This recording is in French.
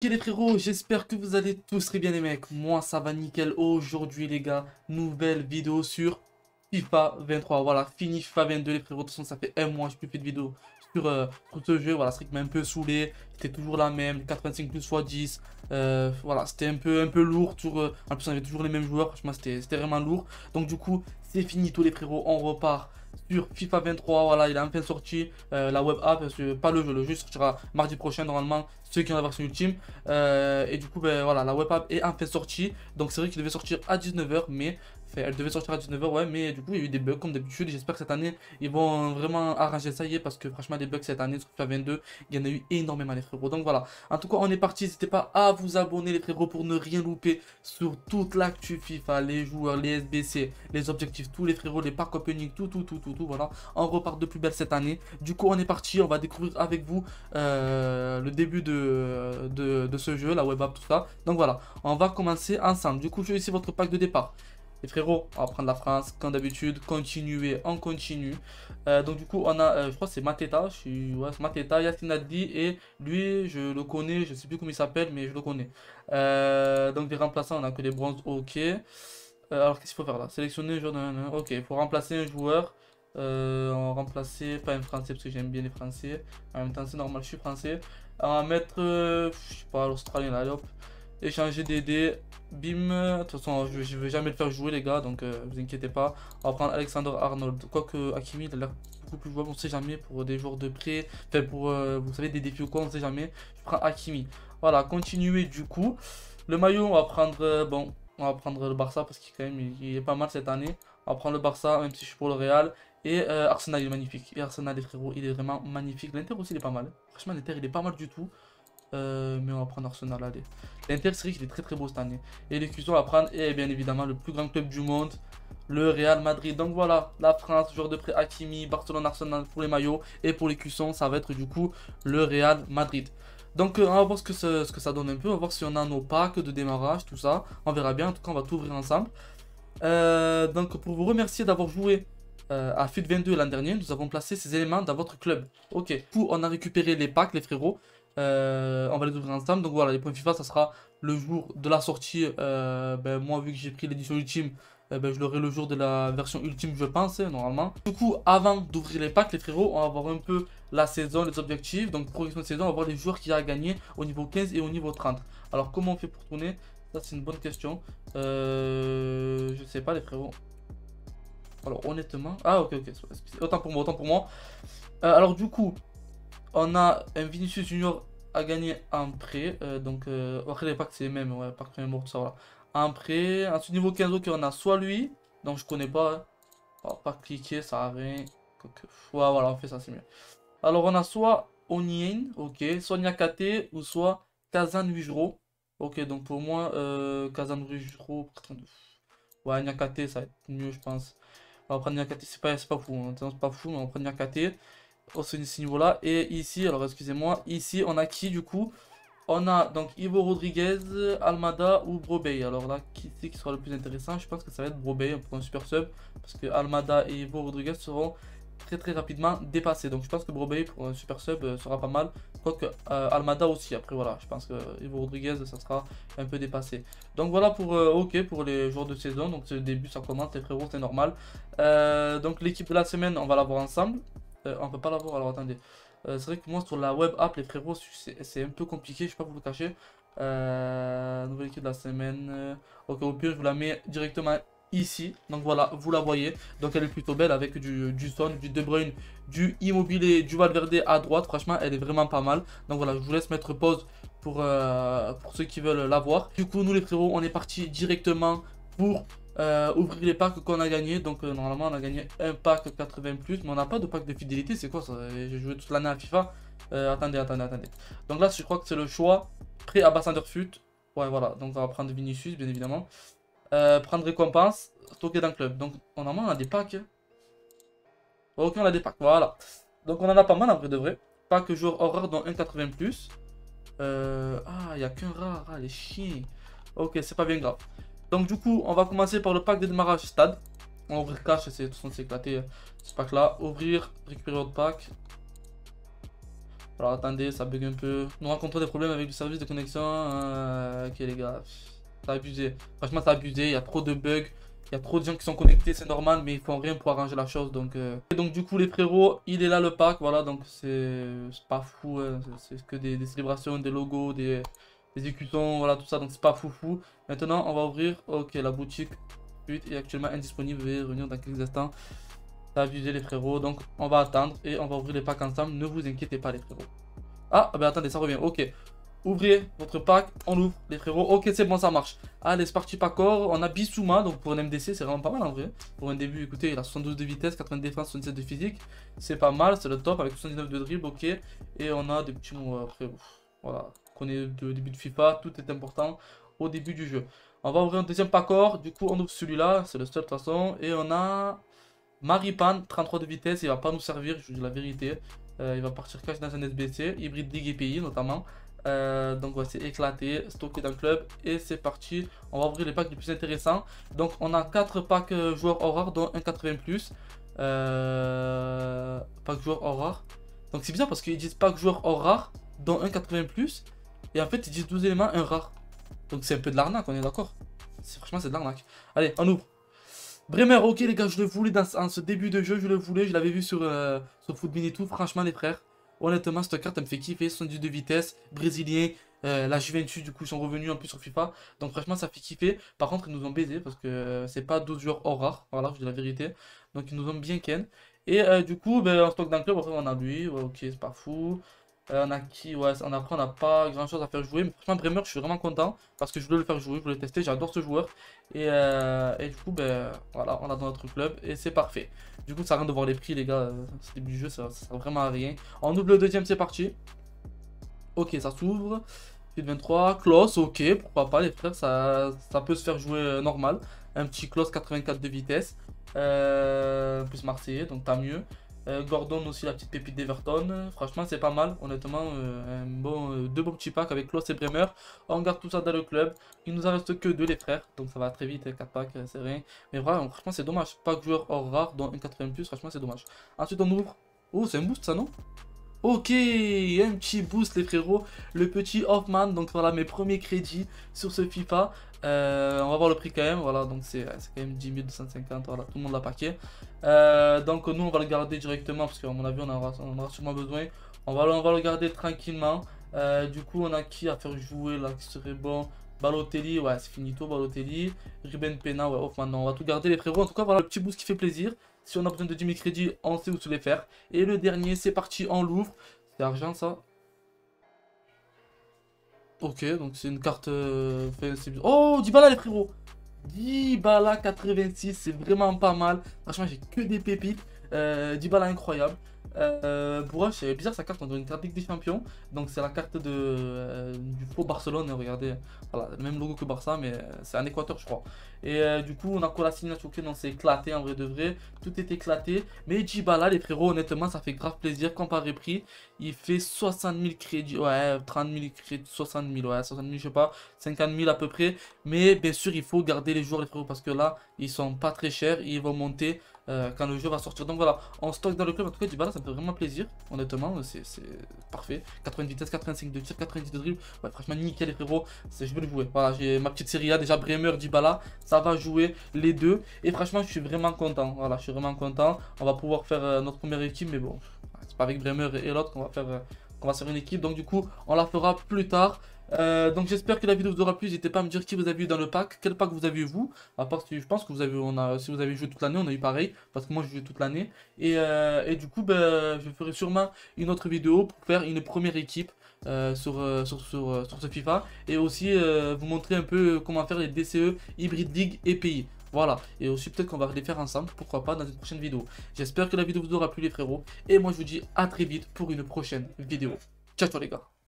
Ok les frérots, j'espère que vous allez tous très bien les mecs. Moi ça va nickel. Aujourd'hui les gars, nouvelle vidéo sur FIFA 23. Voilà, fini FIFA 22 les frérots. De toute façon ça fait un mois que je plus fait de vidéo sur, euh, ce jeu. Voilà, c'est qui m'a un peu saoulé. C'était toujours la même, 85 plus x 10. Euh, voilà, c'était un peu, un peu lourd. Euh, en plus on avait toujours les mêmes joueurs. Franchement c'était vraiment lourd. Donc du coup, c'est fini tous les frérots. On repart sur FIFA 23. Voilà, il est enfin sorti la web app, pas le jeu. Le jeu sortira mardi prochain normalement ceux qui ont la version ultime. Euh, et du coup, ben, voilà, la web app est enfin sortie. Donc c'est vrai qu'il devait sortir à 19h, mais elle devait sortir à 19h, ouais, mais du coup, il y a eu des bugs comme d'habitude. J'espère que cette année, ils vont vraiment arranger ça y est, parce que franchement, les bugs cette année sur FIFA 22, il y en a eu énormément, les frérots. Donc voilà, en tout cas, on est parti. N'hésitez pas à vous abonner, les frérots, pour ne rien louper sur toute l'actu FIFA, les joueurs, les SBC, les objectifs, tous les frérots, les parcs opening, tout, tout, tout, tout, tout. Voilà, on repart de plus belle cette année. Du coup, on est parti. On va découvrir avec vous euh, le début de de, ce jeu, la web app, tout ça. Donc voilà, on va commencer ensemble. Du coup, je vais ici votre pack de départ. Les frérots, on va prendre la France, comme d'habitude, continuer, on continue. Euh, donc du coup, on a, euh, je crois c'est Mateta, je suis, ouais, Mateta, et lui, je le connais, je sais plus comment il s'appelle, mais je le connais. Euh, donc des remplaçants, on a que des bronzes, ok. alors qu'est-ce qu'il faut faire là? Sélectionner, genre, ok, il faut remplacer un joueur. Euh, on va remplacer, pas un français parce que j'aime bien les français. En même temps, c'est normal, je suis français. On va mettre, euh, je sais pas, l'Australien là, hop. Échanger des dés. Bim. De toute façon, je, je vais jamais le faire jouer, les gars, donc euh, vous inquiétez pas. On va prendre Alexander Arnold. Quoique Hakimi, il a l'air beaucoup plus jouable, on sait jamais pour des joueurs de prêt. Enfin, pour, vous savez, des défis ou quoi, on sait jamais. Je prends Hakimi. Voilà, continuer du coup. Le maillot, on va prendre, bon, on va prendre le Barça parce qu'il quand même, il est pas mal cette année. On va prendre le Barça, même si je suis pour le Real. Et euh, Arsenal il est magnifique. Et Arsenal les frérots, il est vraiment magnifique. L'Inter aussi il est pas mal. Franchement l'Inter il est pas mal du tout. Euh, mais on va prendre Arsenal allez. L'Inter c'est vrai qu'il est très très beau cette année. Et les cuissons on va prendre, et bien évidemment le plus grand club du monde. Le Real Madrid. Donc voilà, la France, joueur de prêt Hakimi, Barcelone, Arsenal pour les maillots. Et pour les cuissons, ça va être du coup le Real Madrid. Donc euh, on va voir ce que, ce que ça donne un peu. On va voir si on a nos packs de démarrage, tout ça. On verra bien. En tout cas, on va tout ouvrir ensemble. donc pour vous remercier d'avoir joué euh, à FUT 22 l'an dernier, nous avons placé ces éléments dans votre club. Ok, du on a récupéré les packs, les frérots. Euh, on va les ouvrir ensemble. Donc voilà, les points FIFA, ça sera le jour de la sortie. Euh, ben, moi, vu que j'ai pris l'édition ultime, ben, je l'aurai le jour de la version ultime, je pense, normalement. Du coup, avant d'ouvrir les packs, les frérots, on va voir un peu la saison, les objectifs. Donc, progression de saison, on va voir les joueurs qui a gagné au niveau 15 et au niveau 30. Alors, comment on fait pour tourner? Ça, c'est une bonne question. Euh, je sais pas, les frérots. Alors honnêtement... Ah ok ok, autant pour moi, autant pour moi. Euh, alors du coup, on a un Vinicius Junior à gagner en prêt. Euh, donc euh, après les packs c'est les mêmes, ouais, par premier tout ça voilà. En prêt. Ensuite niveau 15 ok on a soit lui, donc je connais pas. Hein. On va pas cliquer, ça a rien. Ouais voilà on fait ça c'est mieux. Alors on a soit Onien, ok, soit Nyakate ou soit Kazan Wijro. Ok donc pour moi Kazan Wijro, ouais Nyakate ça va être mieux je pense. On va prendre Nyakate, c'est pas, pas fou, hein. c'est pas fou, mais on va prendre Nyakate au ce niveau-là. Et ici, alors excusez-moi, ici on a qui du coup? On a donc Ivo Rodriguez, Almada ou Brobey. Alors là, qui c'est qui sera le plus intéressant? Je pense que ça va être Brobey pour un super sub. Parce que Almada et Ivo Rodriguez seront très très rapidement dépassés. Donc je pense que Brobey pour un super sub euh, sera pas mal. Quoique euh, Almada aussi. Après voilà, je pense que Ivo Rodriguez ça sera un peu dépassé. Donc voilà pour euh, OK pour les jours de saison. Donc le début ça commence les frérots c'est normal. donc l'équipe de la semaine on va la voir ensemble. On peut pas la voir alors attendez. c'est vrai que moi sur la web app les frérots c'est un peu compliqué, je vais pas vous le cacher. nouvelle équipe de la semaine. ok au pire je vous la mets directement ici. Donc voilà, vous la voyez. Donc elle est plutôt belle avec du, du Son, du De Bruyne, du Immobilier, du Valverde à droite. Franchement, elle est vraiment pas mal. Donc voilà, je vous laisse mettre pause pour, euh, pour ceux qui veulent la voir. Du coup, nous les frérots, on est parti directement pour euh, ouvrir les packs qu'on a gagné. Donc euh, normalement, on a gagné un pack 80+, mais on n'a pas de pack de fidélité. C'est quoi ça? J'ai joué toute l'année à FIFA. attendez, attendez, attendez. Donc là, je crois que c'est le choix pré-ambassadeur fut. Ouais, voilà. Donc on va prendre Vinicius, bien évidemment. Euh, prendre récompense, stocker dans le club. Donc, normalement, on a des packs. Ok, on a des packs, voilà. Donc, on en a pas mal en vrai de vrai. Pack jour horreur dans 1,80 plus. Euh, ah, il n'y a qu'un rare. Ah, les chiens. Ok, c'est pas bien grave. Donc, du coup, on va commencer par le pack de démarrage stade. On va ouvrir cash, c'est de façon éclaté ce pack là. Ouvrir, récupérer votre pack. Alors attendez, ça bug un peu. Nous rencontrons des problèmes avec le service de connexion. Euh, ok les gars, ça abusé. Franchement, ça abusé. Il y a trop de bugs. Il y a trop de gens qui sont connectés, c'est normal, mais ils font rien pour arranger la chose. Donc, euh. Et donc du coup, les frérots, il est là le pack. Voilà, donc c'est pas fou. Hein. C'est que des, célébrations, des logos, des, des écutons, voilà, tout ça. Donc c'est pas fou fou. Maintenant, on va ouvrir. Ok, la boutique est actuellement indisponible. Vais revenir dans quelques instants. Ça abusé les frérots. Donc on va attendre et on va ouvrir les packs ensemble. Ne vous inquiétez pas les frérots. Ah, ben attendez, ça revient. Ok. Ouvrez votre pack, on ouvre les frérots. Ok, c'est bon, ça marche. Allez, c'est parti, or. On a Bissouma, donc pour un MDC, c'est vraiment pas mal en vrai. Pour un début, écoutez, il a 72 de vitesse, 80 de défense, 77 de physique. C'est pas mal, c'est le top avec 79 de dribble, ok. Et on a des petits mots après. Voilà, qu'on est de début de FIFA, tout est important au début du jeu. On va ouvrir un deuxième or. Du coup, on ouvre celui-là, c'est le seul de toute façon. Et on a Maripan, 33 de vitesse, il va pas nous servir, je vous dis la vérité. Euh, il va partir cash dans un SBC, hybride Ligue notamment. Euh, donc ouais, c'est éclaté, stocké dans le club et c'est parti. On va ouvrir les packs les plus intéressants. Donc on a 4 packs euh, joueurs hors dont un 80 plus. Pack joueurs hors Donc c'est bizarre parce qu'ils disent pack joueurs hors rare dont un 80 plus. Et en fait ils disent 12 éléments, un rare. Donc c'est un peu de l'arnaque, on est d'accord Franchement c'est de l'arnaque. Allez, on ouvre. Bremer, ok les gars, je le voulais dans ce début de jeu, je le voulais, je l'avais vu sur, euh, sur Footbin et tout. Franchement les frères, Honnêtement, cette carte, elle me fait kiffer. 72 de vitesse, brésilien. Euh, la Juventus, du coup, ils sont revenus en plus sur FIFA. Donc, franchement, ça fait kiffer. Par contre, ils nous ont baisé parce que euh, c'est pas 12 joueurs hors rare. Voilà, je dis la vérité. Donc, ils nous ont bien ken. Et euh, du coup, ben, en stock d'un club, après, on a lui. ok, c'est pas fou. Euh, on a qui Ouais, on après, on n'a pas grand chose à faire jouer. Mais franchement, Bremer, je suis vraiment content parce que je voulais le faire jouer, je voulais le tester. J'adore ce joueur. Et, euh, du coup, ben voilà, on a dans notre club et c'est parfait. Du coup, ça rien de voir les prix, les gars. C'est début du jeu, ça, sert vraiment à rien. On ouvre le deuxième, c'est parti. Ok, ça s'ouvre. 23, Klaus, ok, pourquoi pas les frères, ça, ça peut se faire jouer euh, normal. Un petit Klaus 84 de vitesse, plus Marseillais, donc tant mieux. Euh, Gordon aussi, la petite pépite d'Everton. Franchement, c'est pas mal. Honnêtement, euh, euh, deux bons petits packs avec Klaus et Bremer. On garde tout ça dans le club. Il nous en reste que deux, les frères. Donc ça va très vite, 4 packs, c'est rien. Mais voilà, franchement, c'est dommage. Pas de joueurs hors rare, dont un 80 plus. Franchement, c'est dommage. Ensuite, on ouvre. Oh, c'est un boost, ça, non? Ok, un petit boost les frérots, le petit Hoffman, donc voilà mes premiers crédits sur ce FIFA. Euh, on va voir le prix quand même, voilà, donc c'est quand même 10 250, voilà, tout le monde l'a paqué. Euh, donc nous on va le garder directement parce qu'à mon avis on en aura, sûrement besoin. On va, on va le garder tranquillement. Euh, du coup on a qui à faire jouer là qui serait bon? Balotelli, ouais c'est finito Balotelli. Ruben Pena, ouais Hoffman, non, on va tout garder les frérots. En tout cas voilà le petit boost qui fait plaisir. Si on a besoin de 10 000 crédits, on sait où se les faire. Et le dernier, c'est parti, en Louvre. C'est argent, ça Ok, donc c'est une carte... Euh, oh, Dybala, les frérots Dybala 86, c'est vraiment pas mal. Franchement, j'ai que des pépites. Euh, Dybala incroyable. Euh, c'est bizarre sa carte, on une carte des Champions. Donc c'est la carte de, euh, du faux Barcelone, regardez. Voilà, même logo que Barça, mais euh, c'est un Équateur, je crois. Et euh, du coup, on a Colasina choqué, donc c'est éclaté en vrai de vrai. Tout est éclaté. Mais Djibala, les frérots, honnêtement, ça fait grave plaisir. Comparé prix, il fait 60 000 crédits. Ouais, 30 000 crédits, 60 000, ouais, 60 000, je sais pas, 50 000 à peu près. Mais bien sûr, il faut garder les joueurs, les frérots, parce que là, ils sont pas très chers. Ils vont monter quand le jeu va sortir. Donc voilà, on stocke dans le club. En tout cas, Dybala, ça me fait vraiment plaisir. Honnêtement, c'est parfait. 80 vitesse, 85 de tir, 90 de dribble. Franchement, nickel, les frérots. Je vais le jouer. Voilà, j'ai ma petite série A. Déjà, Bremer, Dybala. Ça va jouer les deux. Et franchement, je suis vraiment content. Voilà, je suis vraiment content. On va pouvoir faire euh, notre première équipe. Mais bon, c'est pas avec Bremer et, l'autre qu'on va faire. Euh, qu'on va faire une équipe. Donc du coup, on la fera plus tard. Euh, donc j'espère que la vidéo vous aura plu. N'hésitez pas à me dire qui vous avez eu dans le pack. Quel pack vous avez eu vous? À part si je pense que vous avez, on a, si vous avez joué toute l'année, on a eu pareil. Parce que moi j'ai joué toute l'année. Et, et, du coup, ben, je ferai sûrement une autre vidéo pour faire une première équipe. Euh, sur, euh, euh, sur, ce FIFA et aussi vous montrer un peu comment faire les DCE, Hybrid League et pays. Voilà, et aussi peut-être qu'on va les faire ensemble, pourquoi pas, dans une prochaine vidéo. J'espère que la vidéo vous aura plu les frérots, et moi je vous dis à très vite pour une prochaine vidéo. Ciao ciao les gars